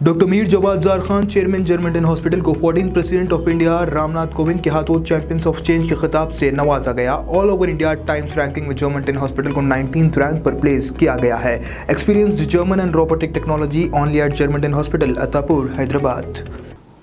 Doctor Mir Jawad Jar Khan, chairman German hospital को 14 president of India Ramnath Kovind के हाथों champions of change के खिताब से नवाजा गया। All over India Times ranking में जर्मन हॉस्पिटल को 19th रैंक पर प्लेस किया गया है। Experience German and robotic technology only at German hospital Attapur Hyderabad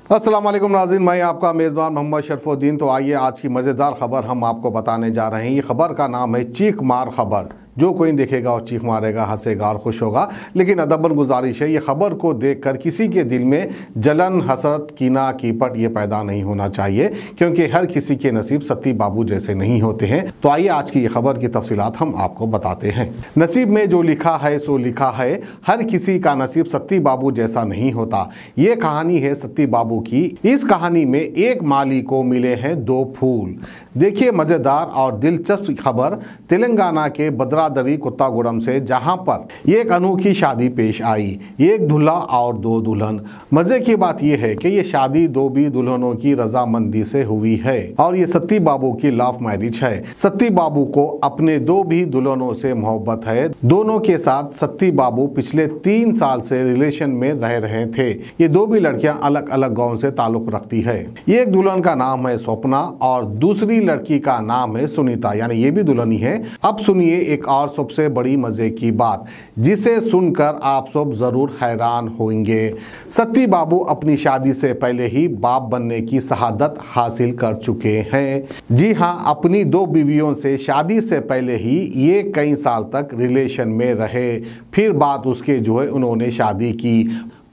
Aslam Nazin मैं आपका मेज़बान मोहम्मद शरफुद्दीन। तो आइए आज की मज़ेदार ख़बर हम आपको बताने जा रहे हैं। ये ख़बर का नाम है चीख मार ख़बर। जो कोई देखेगा और चीख मारेगा, हंसेगा और खुश होगा। लेकिन अदबन गुजारिश है, ये ख़बर को देखकर किसी के दिल में जलन, हसरत, कीना, कीपट, ये पैदा नहीं होना चाहिए, क्योंकि हर किसी के नसीब सत्ती बाबू जैसे नहीं होते हैं। तो आइए आज की ये खबर की तफसीलात हम आपको बताते हैं। नसीब में जो लिखा है, सो लिखा है, हर किसी का नसीब सत्ती बाबू जैसा नहीं होता। ये कहानी है सत्ती बाबू की। इस कहानी में एक माली को मिले हैं दो फूल। देखिए मज़ेदार और दिलचस्प खबर, तेलंगाना के बद्रा बरादरी कुत्तागुड़म से जहाँ पर एक अनोखी शादी पेश आई। एक दूल्हा और दो दुल्हन। मज़े की बात यह है कि ये शादी दो भी दुल्हनों की रजामंदी से हुई है और ये सत्ती बाबू की लव मैरिज है। सत्ती बाबू को अपने दो भी दुल्हनों से मोहब्बत है। दोनों के साथ सत्ती बाबू पिछले तीन साल से रिलेशन में रह रहे थे। ये दो भी लड़कियाँ अलग अलग गाँव से ताल्लुक रखती है। एक दुल्हन का नाम है स्वप्ना और दूसरी लड़की का नाम है सुनीता। यानी ये भी दुल्हनी है। अब सुनिए एक और सबसे बड़ी मज़े की बात, जिसे सुनकर आप सब ज़रूर हैरान होंगे। सत्ती बाबू अपनी शादी से पहले ही बाप बनने की शहादत हासिल कर चुके हैं। जी हाँ अपनी दो बीवियों से शादी से पहले ही ये कई साल तक रिलेशन में रहे। फिर बात उसके जो है, उन्होंने शादी की।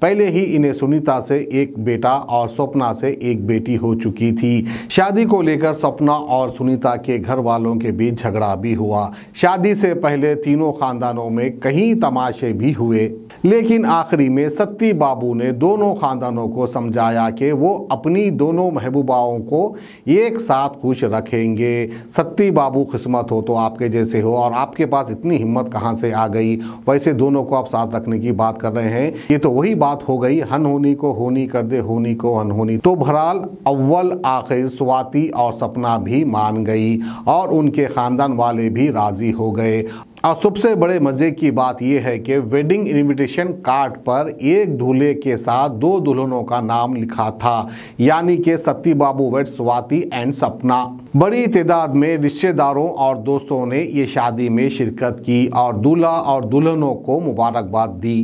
पहले ही इन्हें सुनीता से एक बेटा और स्वप्ना से एक बेटी हो चुकी थी। शादी को लेकर स्वप्ना और सुनीता के घर वालों के बीच झगड़ा भी हुआ। शादी से पहले तीनों खानदानों में कहीं तमाशे भी हुए। लेकिन आखिरी में सत्ती बाबू ने दोनों खानदानों को समझाया कि वो अपनी दोनों महबूबाओं को एक साथ खुश रखेंगे। सत्ती बाबू किस्मत हो तो आपके जैसे हो और आपके पास इतनी हिम्मत कहाँ से आ गई? वैसे दोनों को आप साथ रखने की बात कर रहे हैं। ये तो वही बात हो गई हन होनी को होनी कर दे, होनी को अनहोनी। तो भराल अव्वल, आखिर, स्वाति और सपना भी मान गई और उनके ख़ानदान वाले भी राज़ी हो गए। और सबसे बड़े मज़े की बात यह है कि वेडिंग इनविटेशन कार्ड पर एक दूल्हे के साथ दो दुल्हनों का नाम लिखा था, यानी कि सत्ती बाबू वेट स्वाति एंड सपना। बड़ी तादाद में रिश्तेदारों और दोस्तों ने ये शादी में शिरकत की और दूल्हा और दुल्हनों को मुबारकबाद दी।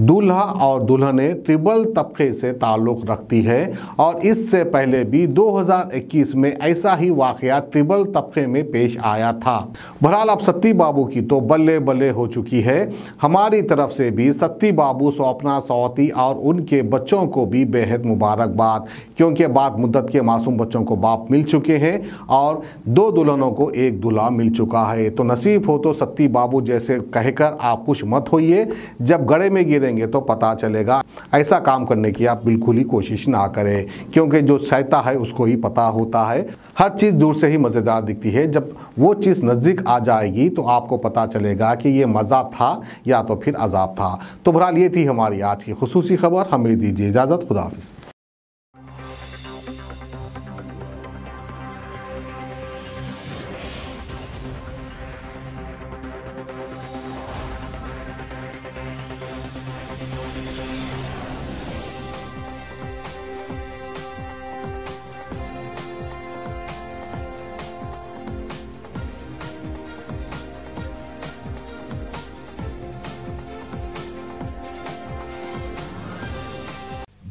दूल्हा और दुल्हने ट्रिबल तबके से ताल्लुक़ रखती है और इससे पहले भी 2021 में ऐसा ही वाक़ ट्रिबल तबके में पेश आया था। बहरहाल, अब सत्ती बाबू की तो बल्ले बल्ले हो चुकी है। हमारी तरफ़ से भी सत्ती बाबू स्वप्ना सौती और उनके बच्चों को भी बेहद मुबारकबाद, क्योंकि बाद मुद्दत के मासूम बच्चों को बाप मिल चुके हैं और दो दुल्हनों को एक दुल्हा मिल चुका है। तो नसीब हो तो सत्ती बाबू जैसे कहकर आप कुछ मत होइए। जब गड़े में गिर गिरेंगे तो पता चलेगा। ऐसा काम करने की आप बिल्कुल ही कोशिश ना करें, क्योंकि जो सहायता है उसको ही पता होता है। हर चीज़ दूर से ही मज़ेदार दिखती है। जब वो चीज़ नज़दीक आ जाएगी तो आपको पता चलेगा कि ये मज़ा था या तो फिर अजाब था। तो बहरहाल ये थी हमारी आज की खसूसी खबर। हमें दीजिए इजाज़त। खुदाफिज़।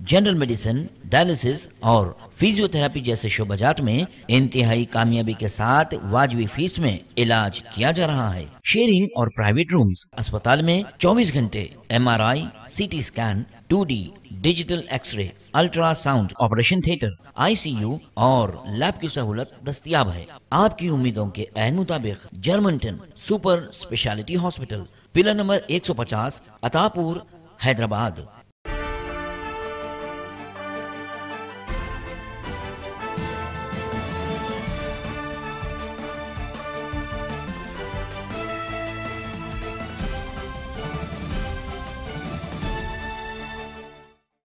general medicine dialysis और फिजियोथेरापी जैसे शोबाजात में इंतहाई कामयाबी के साथ वाजबी फ़ीस में इलाज किया जा रहा है। शेयरिंग और प्राइवेट रूम्स अस्पताल में 24 घंटे एमआरआई, सीटी स्कैन 2डी digital X ray ultrasound operation theatre ICU और लैब की सहूलत दस्तियाब है। आपकी उम्मीदों के एन मुताबिक Germanten super speciality hospital pillar number 150 Attapur Hyderabad.